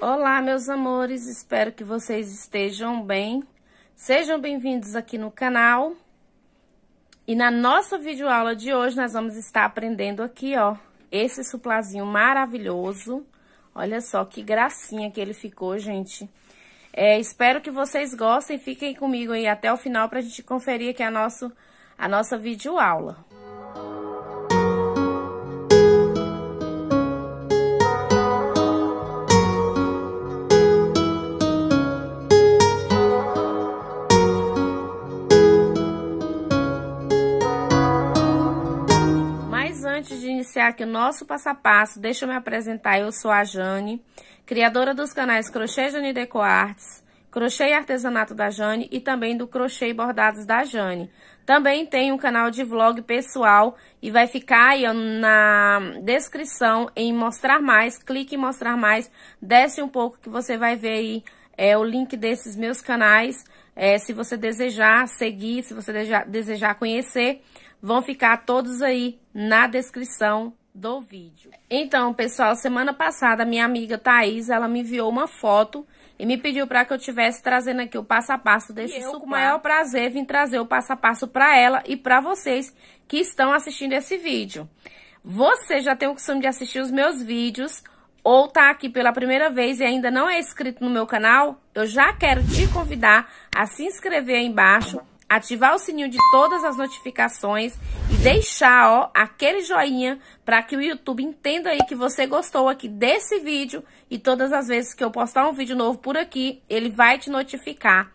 Olá, meus amores, espero que vocês estejam bem. Sejam bem-vindos aqui no canal. E na nossa videoaula de hoje, nós vamos estar aprendendo aqui, ó, esse suplazinho maravilhoso. Olha só que gracinha que ele ficou, gente. É, espero que vocês gostem, fiquem comigo aí até o final pra gente conferir aqui a, nosso, a nossa videoaula. Iniciar aqui o nosso passo a passo, deixa eu me apresentar. Eu sou a Jane, criadora dos canais Crochê Jane Deco Arts, Crochê e Artesanato da Jane e também do Crochê e Bordados da Jane. Também tem um canal de vlog pessoal e vai ficar aí na descrição em mostrar mais. Clique em mostrar mais, desce um pouco que você vai ver aí é, o link desses meus canais. É, se você desejar seguir, se você desejar conhecer vão ficar todos aí na descrição do vídeo. Então, pessoal, semana passada, minha amiga Thaís, ela me enviou uma foto e me pediu para que eu tivesse trazendo aqui o passo a passo desse e eu, com o maior prazer, vim trazer o passo a passo para ela e para vocês que estão assistindo esse vídeo. Você já tem o costume de assistir os meus vídeos ou tá aqui pela primeira vez e ainda não é inscrito no meu canal, eu já quero te convidar a se inscrever aí embaixo, ativar o sininho de todas as notificações e deixar, ó, aquele joinha para que o YouTube entenda aí que você gostou aqui desse vídeo e todas as vezes que eu postar um vídeo novo por aqui, ele vai te notificar.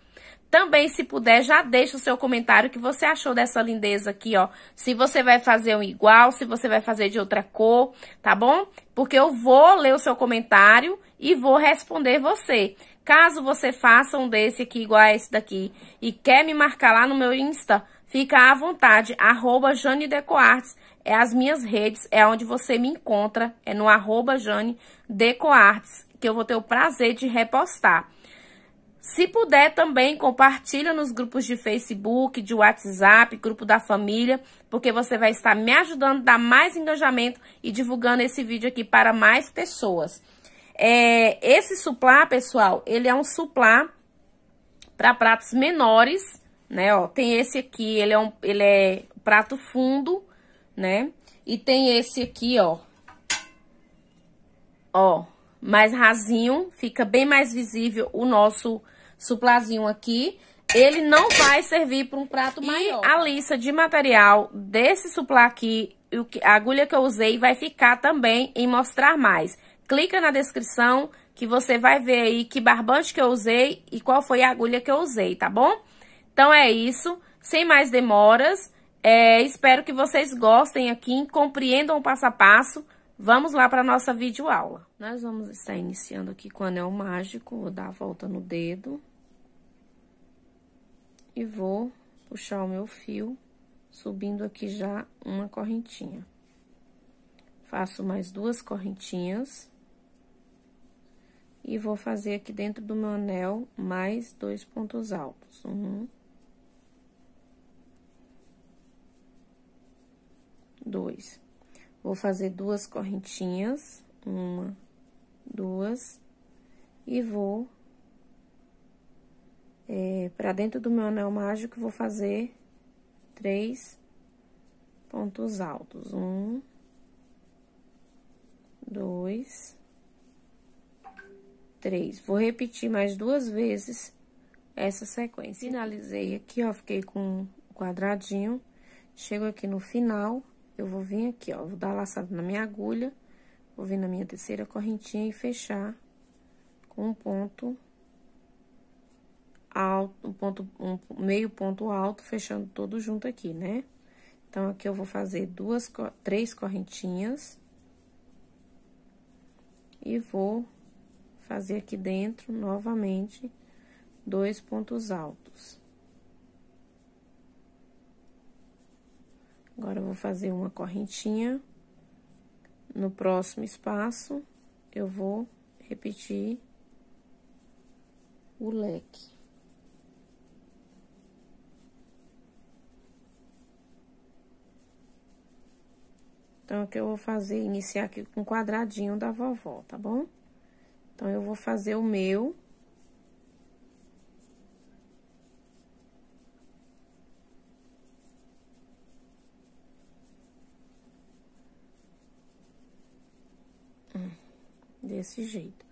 Também, se puder, já deixa o seu comentário que você achou dessa lindeza aqui, ó. Se você vai fazer um igual, se você vai fazer de outra cor, tá bom? Porque eu vou ler o seu comentário e vou responder você. Caso você faça um desse aqui, igual a esse daqui, e quer me marcar lá no meu Insta, fica à vontade, arroba Jane Decoartes, é as minhas redes, é onde você me encontra, é no arroba Jane Decoartes, que eu vou ter o prazer de repostar. Se puder também, compartilha nos grupos de Facebook, de WhatsApp, grupo da família, porque você vai estar me ajudando a dar mais engajamento e divulgando esse vídeo aqui para mais pessoas. É, esse suplá, pessoal, ele é um suplá para pratos menores, né? Ó, tem esse aqui, ele é um ele é prato fundo, né? E tem esse aqui, ó. Ó, mais rasinho, fica bem mais visível o nosso suplazinho aqui. Ele não vai servir para um prato e maior. a lista de material desse suplá aqui, a agulha que eu usei, vai ficar também em mostrar mais clica na descrição que você vai ver aí que barbante que eu usei e qual foi a agulha que eu usei, tá bom? Então, é isso. Sem mais demoras, é, espero que vocês gostem aqui, compreendam o passo a passo. Vamos lá para nossa videoaula. Nós vamos estar iniciando aqui com o anel mágico, vou dar a volta no dedo. E vou puxar o meu fio, subindo aqui já uma correntinha. Faço mais duas correntinhas. E vou fazer aqui dentro do meu anel mais dois pontos altos. Um. Dois. Vou fazer duas correntinhas. Uma, duas. E vou... É, dentro do meu anel mágico, vou fazer três pontos altos. Um. Dois três. Vou repetir mais duas vezes essa sequência. Finalizei aqui, ó, fiquei com o quadradinho. Chego aqui no final, eu vou vir aqui, ó, vou dar laçada na minha agulha, vou vir na minha terceira correntinha e fechar com um ponto alto, um ponto, um meio ponto alto, fechando todo junto aqui, né? Então, aqui eu vou fazer duas, três correntinhas. E vou fazer aqui dentro, novamente, dois pontos altos. Agora, eu vou fazer uma correntinha. No próximo espaço, eu vou repetir o leque. Então, o que eu vou fazer? Iniciar aqui com um quadradinho da vovó, tá bom? Então, eu vou fazer o meu. Hum, desse jeito.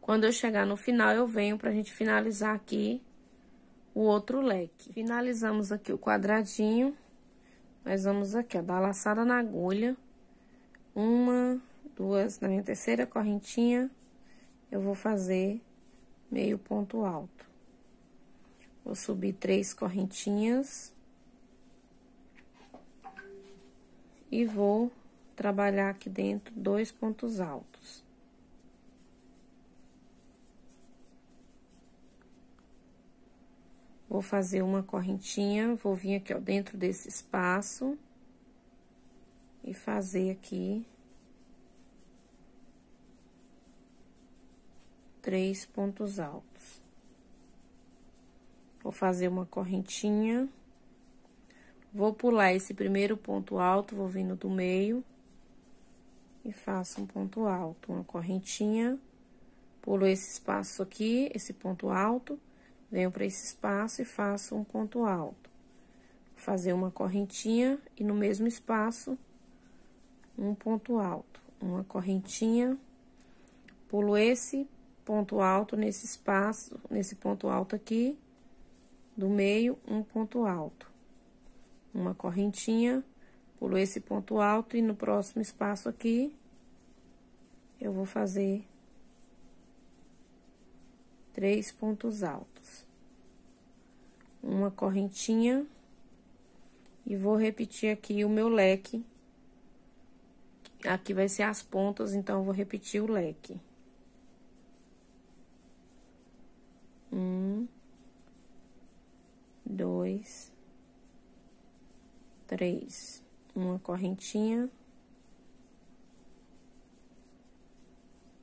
Quando eu chegar no final, eu venho pra gente finalizar aqui o outro leque. Finalizamos aqui o quadradinho. Nós vamos aqui, ó, dar laçada na agulha. Uma, duas, na minha terceira correntinha, eu vou fazer meio ponto alto. Vou subir três correntinhas. E vou trabalhar aqui dentro dois pontos altos. Vou fazer uma correntinha, vou vir aqui, ó, dentro desse espaço. E fazer aqui. Três pontos altos. Vou fazer uma correntinha. Vou pular esse primeiro ponto alto, vou vindo do meio. E faço um ponto alto, uma correntinha. Pulo esse espaço aqui, esse ponto alto Venho para esse espaço e faço um ponto alto. Vou fazer uma correntinha e no mesmo espaço, um ponto alto. Uma correntinha, pulo esse ponto alto nesse espaço, nesse ponto alto aqui, do meio, um ponto alto. Uma correntinha, pulo esse ponto alto e no próximo espaço aqui, eu vou fazer três pontos altos. Uma correntinha. E vou repetir aqui o meu leque. Aqui vai ser as pontas, então vou repetir o leque. Um, dois, três. Uma correntinha.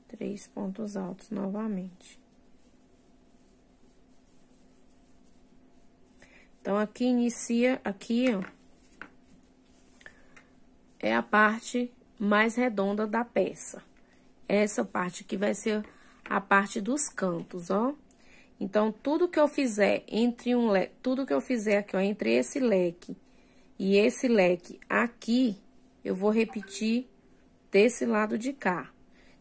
Três pontos altos novamente. Então, aqui inicia, aqui, ó, é a parte mais redonda da peça. Essa parte aqui vai ser a parte dos cantos, ó. Então, tudo que eu fizer entre um leque, tudo que eu fizer aqui, ó, entre esse leque e esse leque aqui, eu vou repetir desse lado de cá.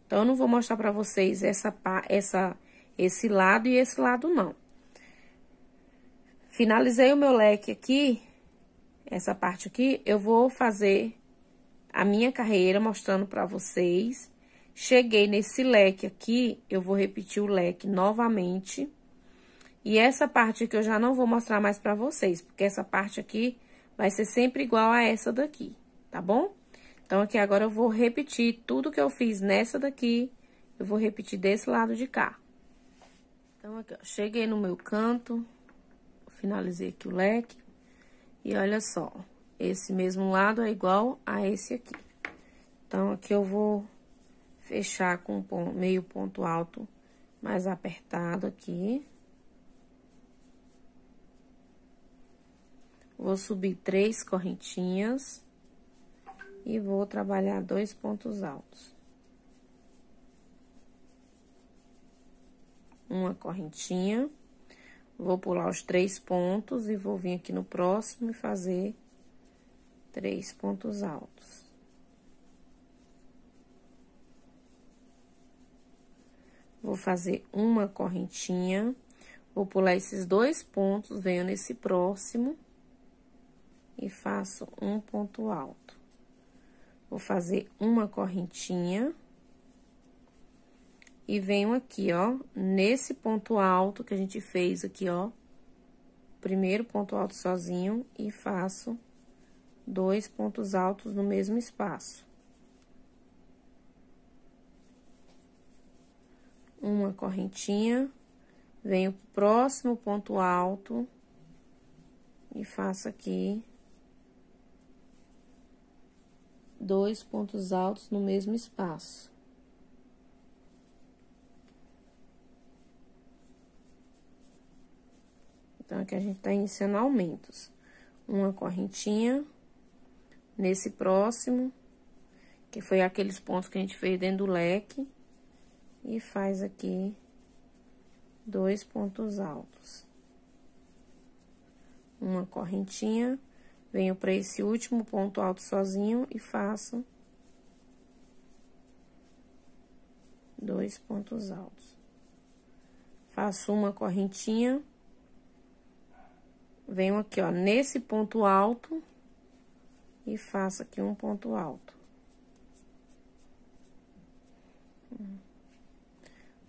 Então, eu não vou mostrar pra vocês essa, essa, esse lado e esse lado, não. Finalizei o meu leque aqui, essa parte aqui, eu vou fazer a minha carreira mostrando pra vocês. Cheguei nesse leque aqui, eu vou repetir o leque novamente. E essa parte aqui eu já não vou mostrar mais pra vocês, porque essa parte aqui vai ser sempre igual a essa daqui, tá bom? Então, aqui agora eu vou repetir tudo que eu fiz nessa daqui, eu vou repetir desse lado de cá. Então, aqui, ó, cheguei no meu canto, finalizei aqui o leque. E olha só, esse mesmo lado é igual a esse aqui. Então, aqui eu vou fechar com meio ponto alto mais apertado aqui. Vou subir três correntinhas e vou trabalhar dois pontos altos. Uma correntinha. Vou pular os três pontos e vou vir aqui no próximo e fazer três pontos altos. Vou fazer uma correntinha, vou pular esses dois pontos, venho nesse próximo e faço um ponto alto. Vou fazer uma correntinha e venho aqui, ó, nesse ponto alto que a gente fez aqui, ó. Primeiro ponto alto sozinho e faço dois pontos altos no mesmo espaço. Uma correntinha, venho pro próximo ponto alto e faço aqui dois pontos altos no mesmo espaço. Então, aqui a gente tá iniciando aumentos. Uma correntinha nesse próximo, que foi aqueles pontos que a gente fez dentro do leque. e faz aqui dois pontos altos. Uma correntinha, venho para esse último ponto alto sozinho e faço dois pontos altos. Faço uma correntinha, venho aqui, ó, nesse ponto alto e faço aqui um ponto alto.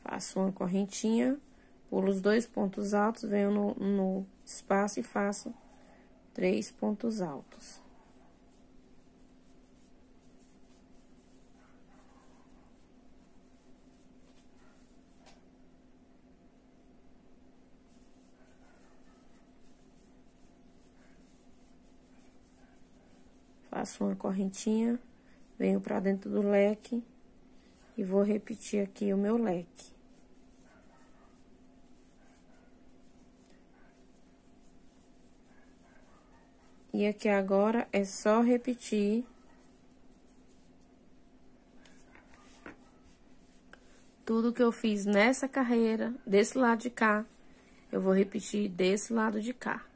Faço uma correntinha, pulo os dois pontos altos, venho no, no espaço e faço três pontos altos. Faço uma correntinha, venho pra dentro do leque e vou repetir aqui o meu leque. E aqui agora é só repetir tudo que eu fiz nessa carreira, desse lado de cá, eu vou repetir desse lado de cá.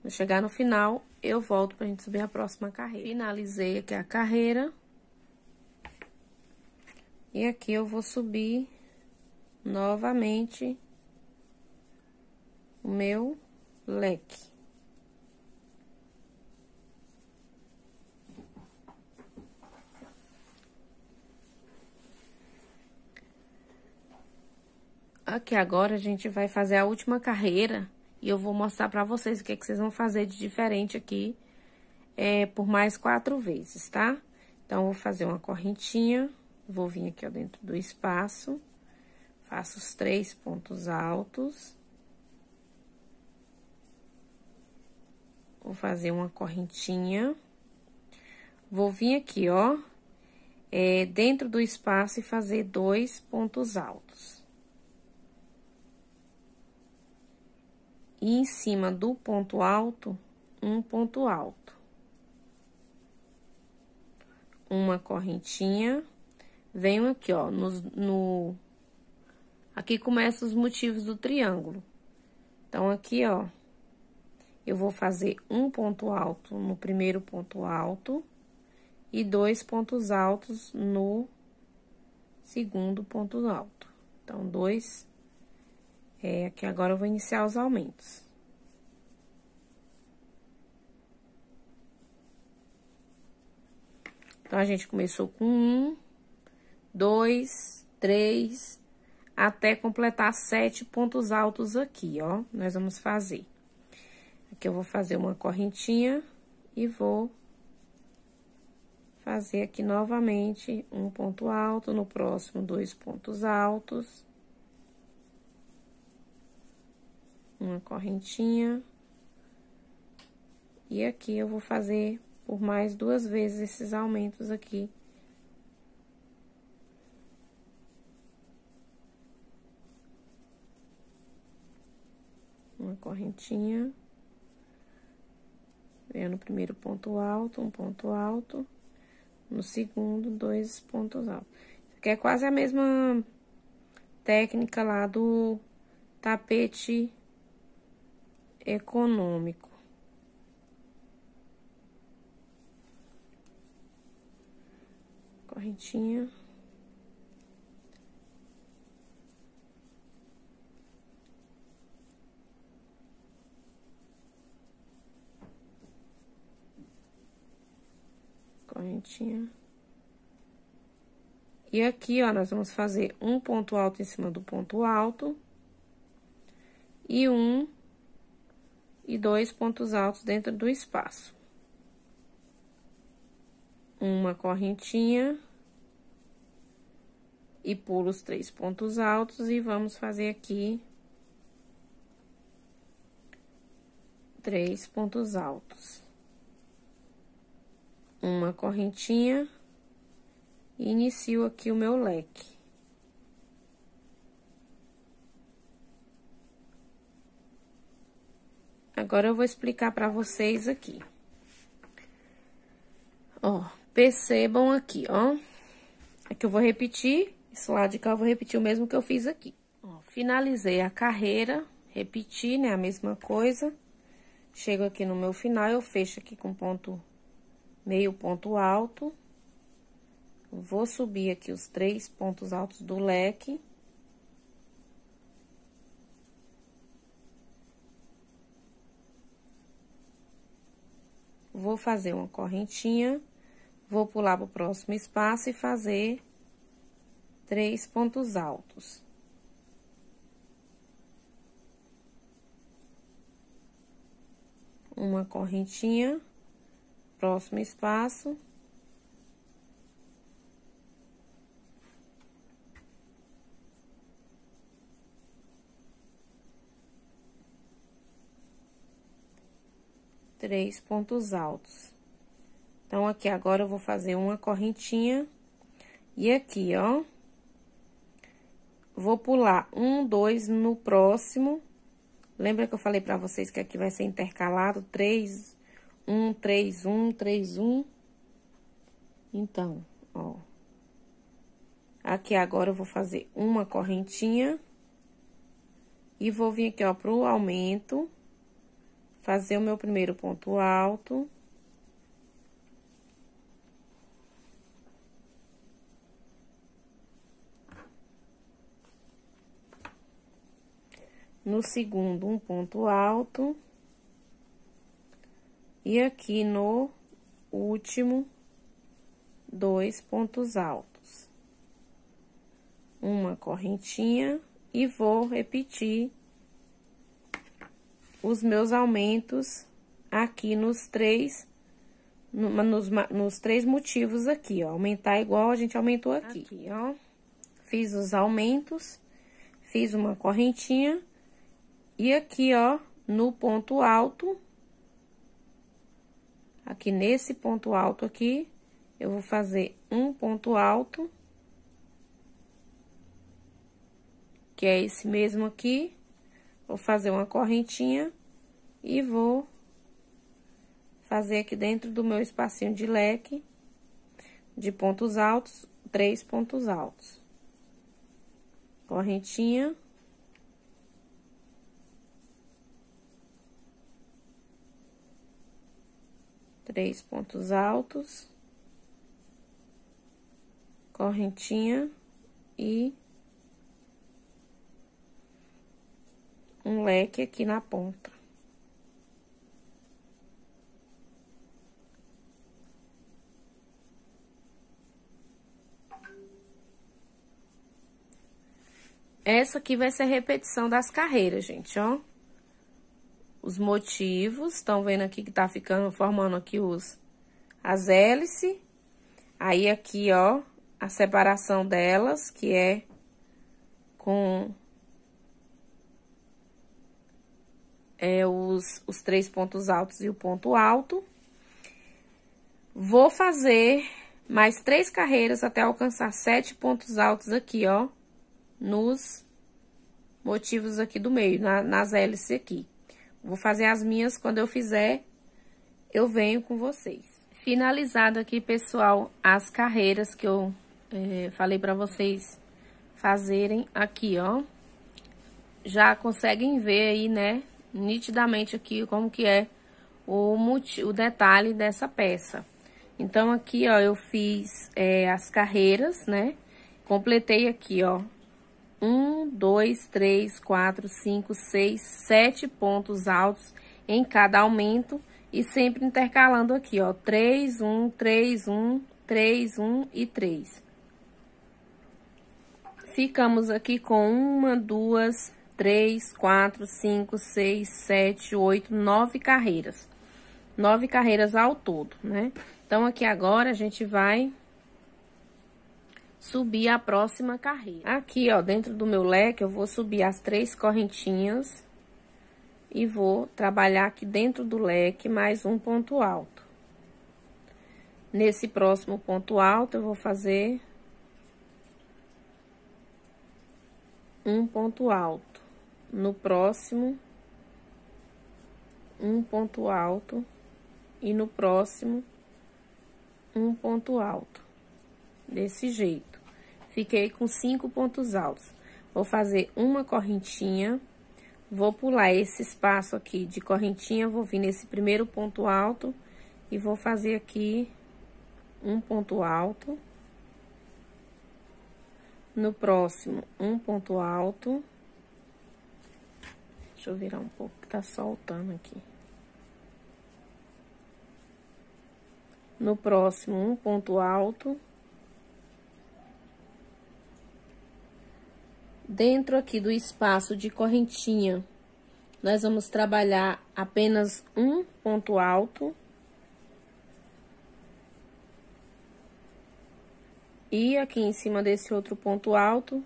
Quando chegar no final, eu volto pra gente subir a próxima carreira. Finalizei aqui a carreira. E aqui eu vou subir novamente o meu leque. Aqui agora a gente vai fazer a última carreira e eu vou mostrar pra vocês o que, é que vocês vão fazer de diferente aqui é, por mais quatro vezes, tá? Então, vou fazer uma correntinha, vou vir aqui ó, dentro do espaço, faço os três pontos altos. Vou fazer uma correntinha. Vou vir aqui, ó, é, dentro do espaço e fazer dois pontos altos. E em cima do ponto alto, um ponto alto. Uma correntinha, venho aqui, ó, no, no... Aqui começa os motivos do triângulo. Então, aqui, ó, eu vou fazer um ponto alto no primeiro ponto alto e dois pontos altos no segundo ponto alto. Então, dois é, aqui agora eu vou iniciar os aumentos. Então, a gente começou com um, dois, três, até completar sete pontos altos aqui, ó. Nós vamos fazer. Aqui eu vou fazer uma correntinha e vou fazer aqui novamente um ponto alto, no próximo dois pontos altos. Uma correntinha. E aqui eu vou fazer por mais duas vezes esses aumentos aqui. Uma correntinha. Venho no primeiro ponto alto, um ponto alto. No segundo, dois pontos altos. Isso aqui é quase a mesma técnica lá do tapete econômico. Correntinha. Correntinha. E aqui, ó, nós vamos fazer um ponto alto em cima do ponto alto. E um e dois pontos altos dentro do espaço. Uma correntinha e pulo os três pontos altos e vamos fazer aqui três pontos altos. Uma correntinha e inicio aqui o meu leque. Agora, eu vou explicar para vocês aqui. Ó, percebam aqui, ó. Aqui eu vou repetir, Esse lado de cá eu vou repetir o mesmo que eu fiz aqui. Ó, finalizei a carreira, repeti, né, a mesma coisa. Chego aqui no meu final, eu fecho aqui com ponto, meio ponto alto. Vou subir aqui os três pontos altos do leque. Vou fazer uma correntinha, vou pular pro próximo espaço e fazer três pontos altos. Uma correntinha, próximo espaço. Três pontos altos. Então, aqui agora eu vou fazer uma correntinha. E aqui, ó, Vou pular um, dois no próximo. Lembra que eu falei pra vocês que aqui vai ser intercalado? Três, um, três, um, três, um. Então, ó. Aqui agora eu vou fazer uma correntinha. E vou vir aqui, ó, pro aumento. Fazer o meu primeiro ponto alto. no segundo um ponto alto e aqui no último dois pontos altos. Uma correntinha e vou repetir os meus aumentos aqui nos três, nos, nos três motivos aqui, ó. Aumentar igual a gente aumentou aqui. Aqui, ó. Fiz os aumentos, fiz uma correntinha e aqui, ó, no ponto alto, aqui nesse ponto alto aqui, eu vou fazer um ponto alto, que é esse mesmo aqui. Vou fazer uma correntinha e vou fazer aqui dentro do meu espacinho de leque de pontos altos, três pontos altos. Correntinha. três pontos altos, correntinha e um leque aqui na ponta. Essa aqui vai ser repetição das carreiras, gente, ó os motivos. Estão vendo aqui que tá ficando, formando aqui os, as hélices. Aí, aqui, ó, a separação delas, que é com é, os, os três pontos altos e o ponto alto. Vou fazer mais três carreiras até alcançar sete pontos altos aqui, ó, nos motivos aqui do meio, na, nas hélices aqui. Vou fazer as minhas, quando eu fizer, eu venho com vocês. Finalizado aqui, pessoal, as carreiras que eu é, falei pra vocês fazerem aqui, ó. Já conseguem ver aí, né, nitidamente aqui como que é o, o detalhe dessa peça. Então, aqui, ó, eu fiz é, as carreiras, né, completei aqui, ó, um, dois, três, quatro, cinco, seis, sete pontos altos em cada aumento e sempre intercalando aqui, ó, três, um, três, um, três, um e três. Ficamos aqui com uma, duas, três, quatro, cinco, seis, sete, oito, nove carreiras. Nove carreiras ao todo, né? Então, aqui agora a gente vai subir a próxima carreira. Aqui, ó, dentro do meu leque, eu vou subir as três correntinhas e vou trabalhar aqui dentro do leque mais um ponto alto. Nesse próximo ponto alto, eu vou fazer um ponto alto. No próximo, um ponto alto. E no próximo, um ponto alto. Desse jeito. Fiquei com cinco pontos altos. Vou fazer uma correntinha, vou pular esse espaço aqui de correntinha, vou vir nesse primeiro ponto alto e vou fazer aqui um ponto alto. No próximo, um ponto alto. Deixa eu virar um pouco, que tá soltando aqui. No próximo, um ponto alto. Dentro aqui do espaço de correntinha, nós vamos trabalhar apenas um ponto alto. E aqui em cima desse outro ponto alto,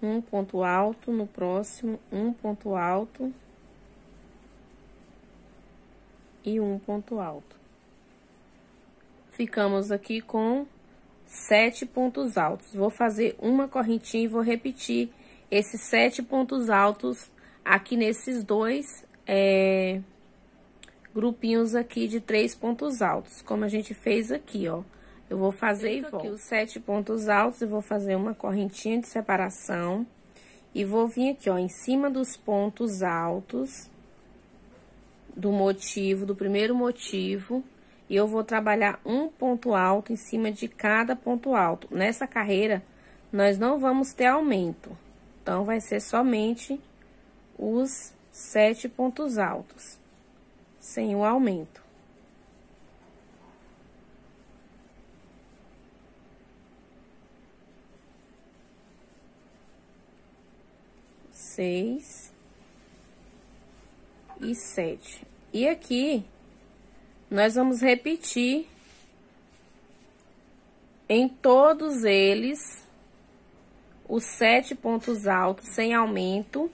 um ponto alto, no próximo, um ponto alto. E um ponto alto. Ficamos aqui com sete pontos altos. Vou fazer uma correntinha e vou repetir esses sete pontos altos aqui nesses dois é, grupinhos aqui de três pontos altos, como a gente fez aqui, ó. Eu vou fazer e volto. os sete pontos altos e vou fazer uma correntinha de separação. E vou vir aqui, ó, em cima dos pontos altos do motivo, do primeiro motivo, e eu vou trabalhar um ponto alto em cima de cada ponto alto. Nessa carreira, nós não vamos ter aumento. Então, vai ser somente os sete pontos altos, sem o aumento. Seis e sete. E aqui, nós vamos repetir em todos eles os sete pontos altos sem aumento.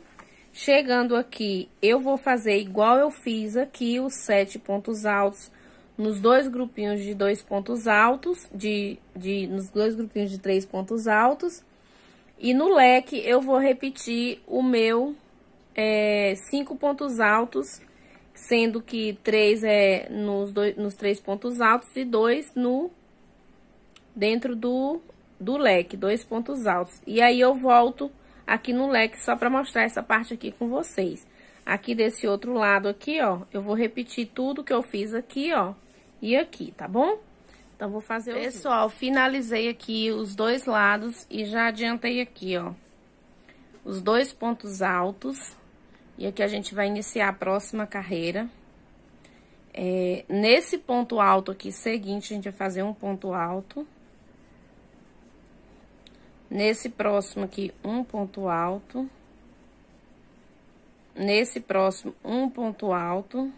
Chegando aqui, eu vou fazer igual eu fiz aqui, os sete pontos altos nos dois grupinhos de dois pontos altos, de, de, nos dois grupinhos de três pontos altos. E no leque, eu vou repetir o meu é, cinco pontos altos sendo que três é nos, dois, nos três pontos altos e dois no dentro do, do leque, dois pontos altos. E aí, eu volto aqui no leque só para mostrar essa parte aqui com vocês. Aqui desse outro lado aqui, ó, eu vou repetir tudo que eu fiz aqui, ó, e aqui, tá bom? Então, vou fazer... Pessoal, finalizei aqui os dois lados e já adiantei aqui, ó, os dois pontos altos e aqui a gente vai iniciar a próxima carreira. É, nesse ponto alto aqui seguinte, a gente vai fazer um ponto alto. Nesse próximo aqui, um ponto alto. Nesse próximo, um ponto alto.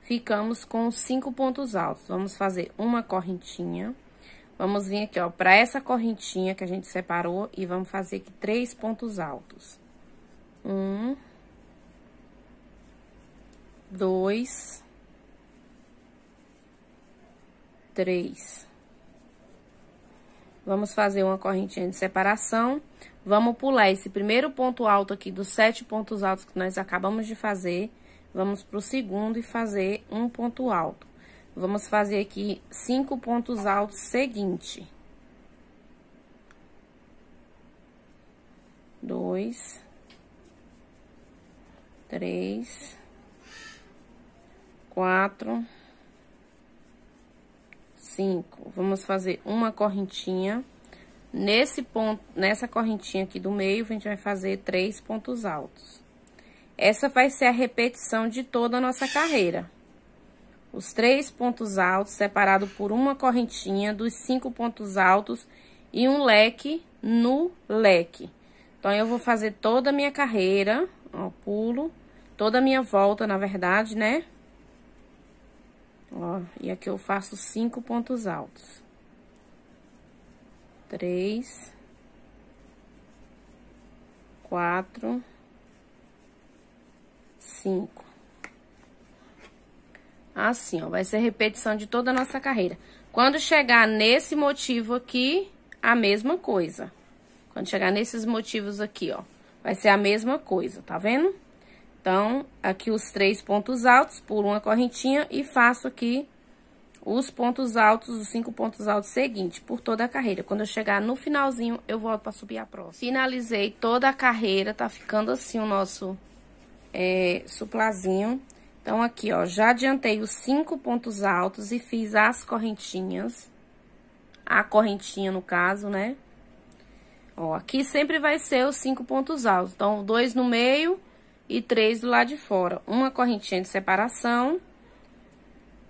Ficamos com cinco pontos altos. Vamos fazer uma correntinha. Vamos vir aqui, ó, pra essa correntinha que a gente separou e vamos fazer aqui três pontos altos. Um dois, três. Vamos fazer uma correntinha de separação. Vamos pular esse primeiro ponto alto aqui dos sete pontos altos que nós acabamos de fazer. Vamos pro segundo e fazer um ponto alto. Vamos fazer aqui cinco pontos altos seguinte. Dois, três, quatro, cinco. Vamos fazer uma correntinha. Nesse ponto, nessa correntinha aqui do meio, a gente vai fazer três pontos altos. Essa vai ser a repetição de toda a nossa carreira. Os três pontos altos separado por uma correntinha dos cinco pontos altos e um leque no leque. Então, eu vou fazer toda a minha carreira, ó, pulo, toda a minha volta, na verdade, né? Ó, e aqui eu faço cinco pontos altos. Três. Quatro. Cinco. Assim, ó, vai ser repetição de toda a nossa carreira. Quando chegar nesse motivo aqui, a mesma coisa. Quando chegar nesses motivos aqui, ó, vai ser a mesma coisa, tá vendo? Então, aqui os três pontos altos, por uma correntinha e faço aqui os pontos altos, os cinco pontos altos seguintes, por toda a carreira. Quando eu chegar no finalzinho, eu volto para subir a próxima. Finalizei toda a carreira, tá ficando assim o nosso é, suplazinho. Então, aqui, ó, já adiantei os cinco pontos altos e fiz as correntinhas. A correntinha, no caso, né? Ó, aqui sempre vai ser os cinco pontos altos. Então, dois no meio e três do lado de fora. Uma correntinha de separação.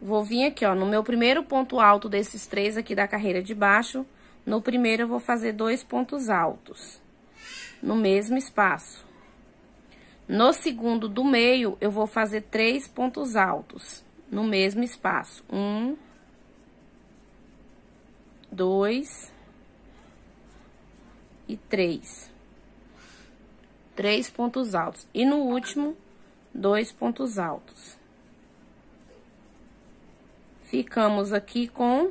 Vou vir aqui, ó, no meu primeiro ponto alto desses três aqui da carreira de baixo, no primeiro eu vou fazer dois pontos altos, no mesmo espaço. No segundo do meio, eu vou fazer três pontos altos, no mesmo espaço. Um, dois e três três pontos altos. E no último, dois pontos altos. Ficamos aqui com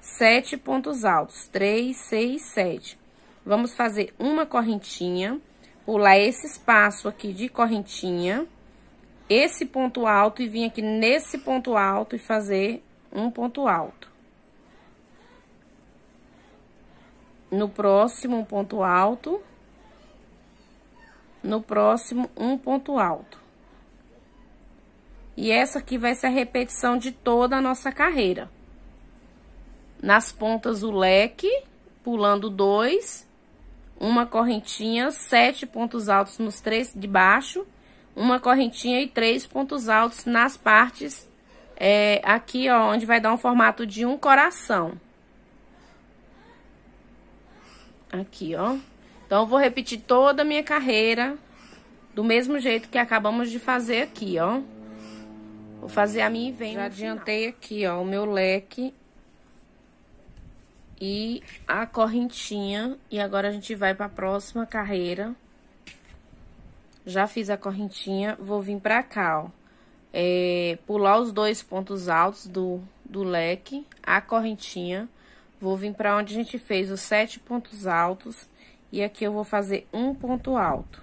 sete pontos altos. Três, seis, sete. Vamos fazer uma correntinha, pular esse espaço aqui de correntinha, esse ponto alto e vir aqui nesse ponto alto e fazer um ponto alto. No próximo, ponto alto. No próximo, um ponto alto. E essa aqui vai ser a repetição de toda a nossa carreira. Nas pontas o leque, pulando dois, uma correntinha, sete pontos altos nos três de baixo, uma correntinha e três pontos altos nas partes é, aqui, ó, onde vai dar um formato de um coração. Aqui, ó. Então, eu vou repetir toda a minha carreira do mesmo jeito que acabamos de fazer aqui, ó. Vou fazer a minha e vem Já adiantei aqui, ó, o meu leque e a correntinha. E agora a gente vai pra próxima carreira. Já fiz a correntinha, vou vir pra cá, ó. É, pular os dois pontos altos do, do leque, a correntinha. Vou vir pra onde a gente fez os sete pontos altos e aqui eu vou fazer um ponto alto.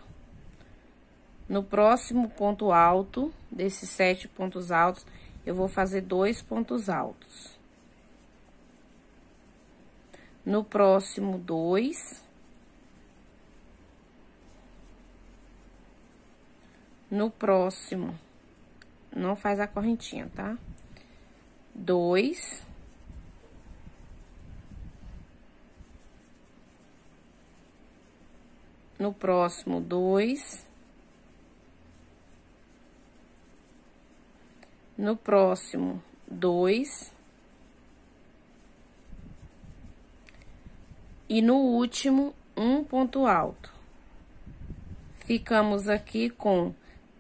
No próximo ponto alto, desses sete pontos altos, eu vou fazer dois pontos altos. No próximo, dois. No próximo, não faz a correntinha, tá? Dois. no próximo dois, no próximo dois, e no último um ponto alto. Ficamos aqui com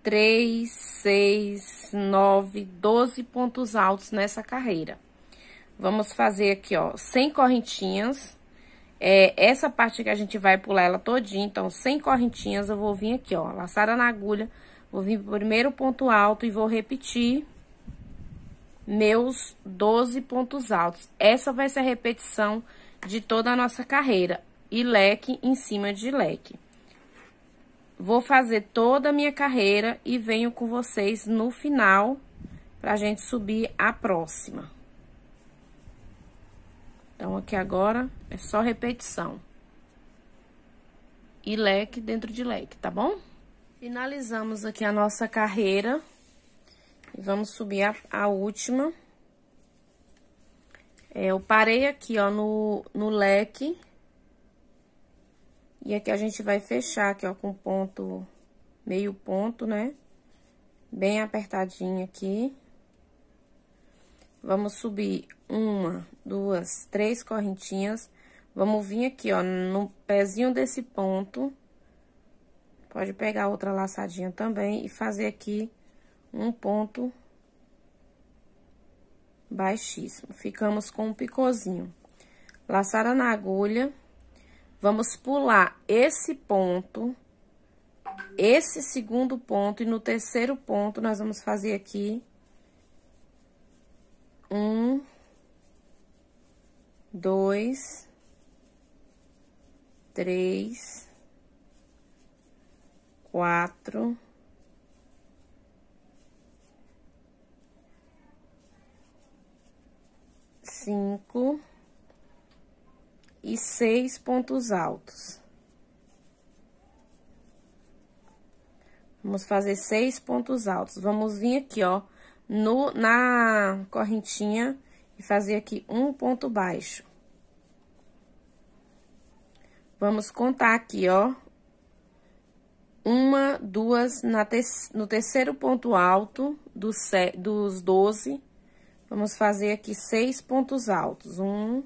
três, seis, nove, doze pontos altos nessa carreira. Vamos fazer aqui, ó, sem correntinhas. É, essa parte que a gente vai pular ela todinha, então, sem correntinhas, eu vou vir aqui, ó, laçada na agulha, vou vir pro primeiro ponto alto e vou repetir meus 12 pontos altos. Essa vai ser a repetição de toda a nossa carreira, e leque em cima de leque. Vou fazer toda a minha carreira e venho com vocês no final pra gente subir a próxima. Então, aqui agora é só repetição. E leque dentro de leque, tá bom? Finalizamos aqui a nossa carreira. E vamos subir a, a última. É, eu parei aqui, ó, no, no leque. E aqui a gente vai fechar aqui, ó, com ponto, meio ponto, né? Bem apertadinho aqui. Vamos subir uma, duas, três correntinhas. Vamos vir aqui, ó, no pezinho desse ponto. Pode pegar outra laçadinha também e fazer aqui um ponto baixíssimo. Ficamos com um picôzinho. Laçada na agulha, vamos pular esse ponto, esse segundo ponto, e no terceiro ponto nós vamos fazer aqui um, dois, três, quatro, cinco e seis pontos altos. Vamos fazer seis pontos altos. Vamos vir aqui, ó, no, na correntinha e fazer aqui um ponto baixo. Vamos contar aqui, ó. Uma, duas, na te, no terceiro ponto alto dos, dos 12, vamos fazer aqui seis pontos altos. Um,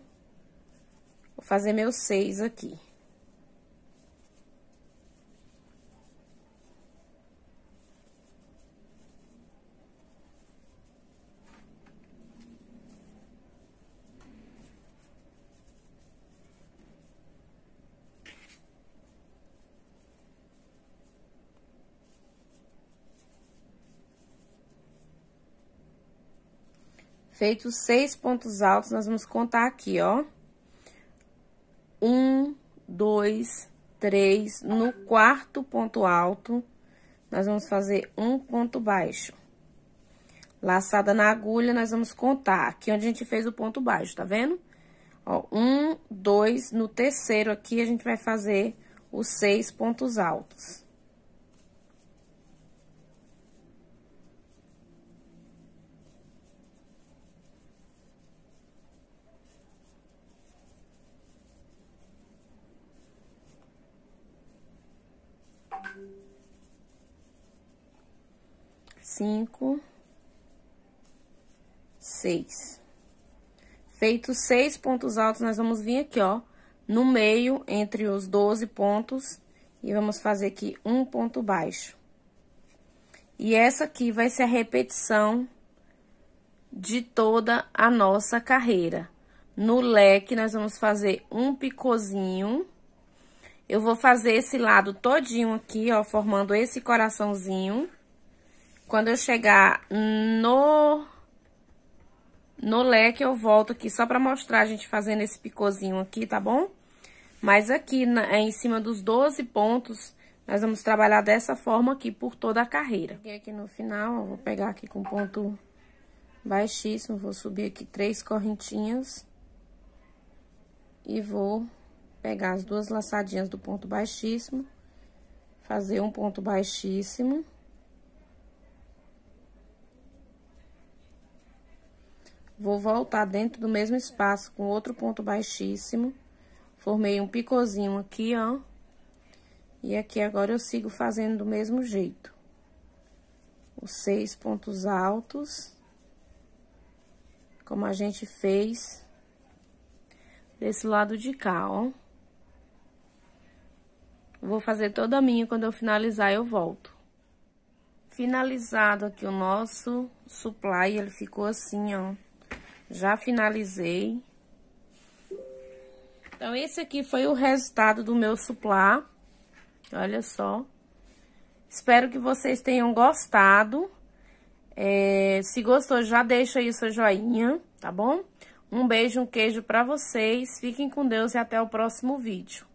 vou fazer meus seis aqui. Feitos seis pontos altos, nós vamos contar aqui, ó. Um, dois, três. No quarto ponto alto, nós vamos fazer um ponto baixo. Laçada na agulha, nós vamos contar aqui onde a gente fez o ponto baixo, tá vendo? Ó, um, dois, no terceiro aqui, a gente vai fazer os seis pontos altos. Cinco, seis. Feitos seis pontos altos, nós vamos vir aqui, ó, no meio, entre os 12 pontos, e vamos fazer aqui um ponto baixo. E essa aqui vai ser a repetição de toda a nossa carreira. No leque, nós vamos fazer um picôzinho. Eu vou fazer esse lado todinho aqui, ó, formando esse coraçãozinho. Quando eu chegar no, no leque, eu volto aqui só pra mostrar a gente fazendo esse picôzinho aqui, tá bom? Mas aqui, na, é em cima dos 12 pontos, nós vamos trabalhar dessa forma aqui por toda a carreira. Aqui no final, eu vou pegar aqui com ponto baixíssimo, vou subir aqui três correntinhas. E vou pegar as duas laçadinhas do ponto baixíssimo, fazer um ponto baixíssimo. Vou voltar dentro do mesmo espaço com outro ponto baixíssimo. Formei um picôzinho aqui, ó. E aqui agora eu sigo fazendo do mesmo jeito. Os seis pontos altos. Como a gente fez desse lado de cá, ó. Vou fazer toda a minha, quando eu finalizar eu volto. Finalizado aqui o nosso supply, ele ficou assim, ó. Já finalizei. Então, esse aqui foi o resultado do meu suplá. Olha só. Espero que vocês tenham gostado. É, se gostou, já deixa aí seu joinha, tá bom? Um beijo, um queijo pra vocês. Fiquem com Deus e até o próximo vídeo.